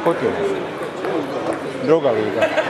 Scotio. Droga, droga.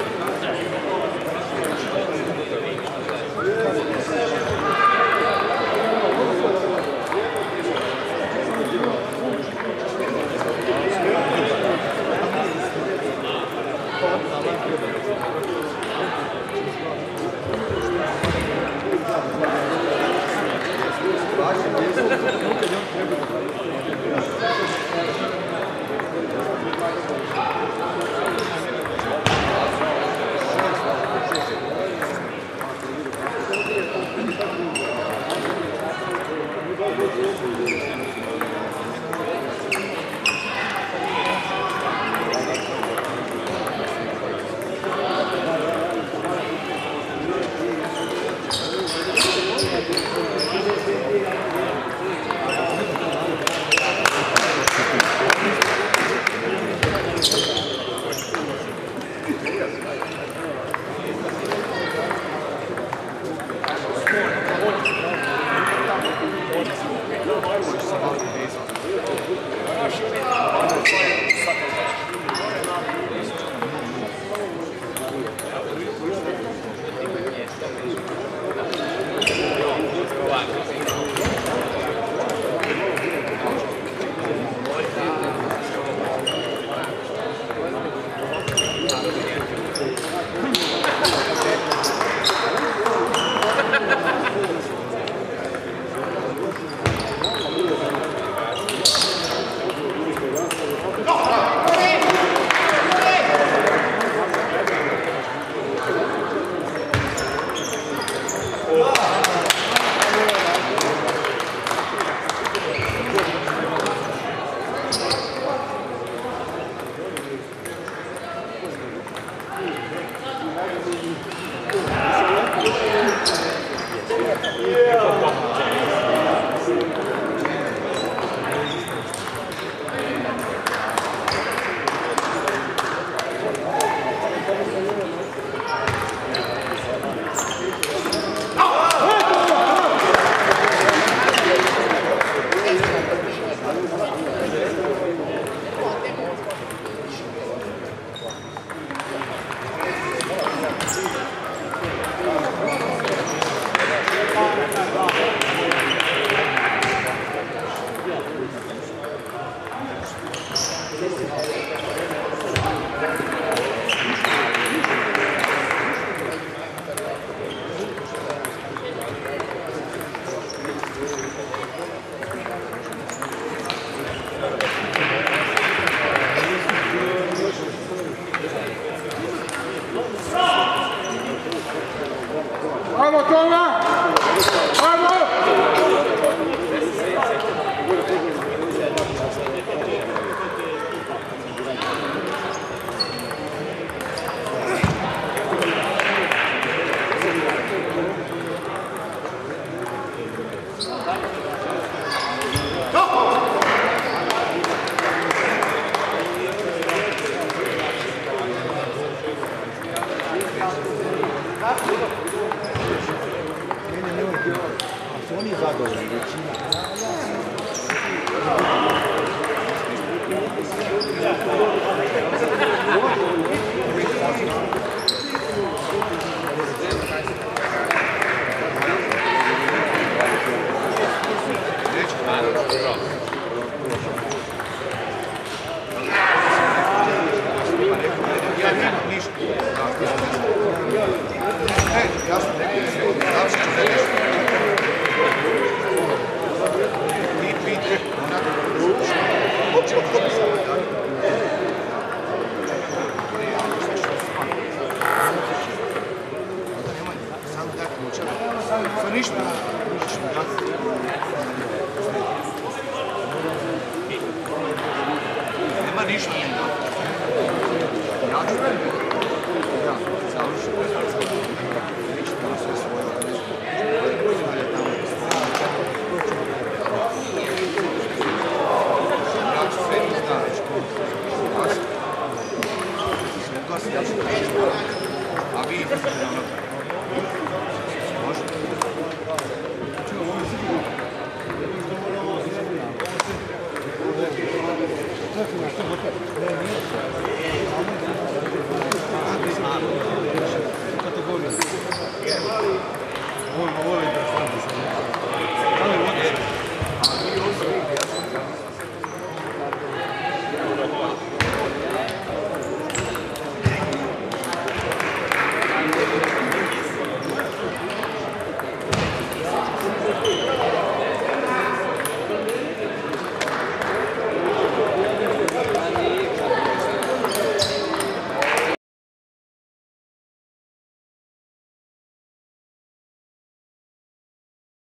Спасибо, кто присоединился.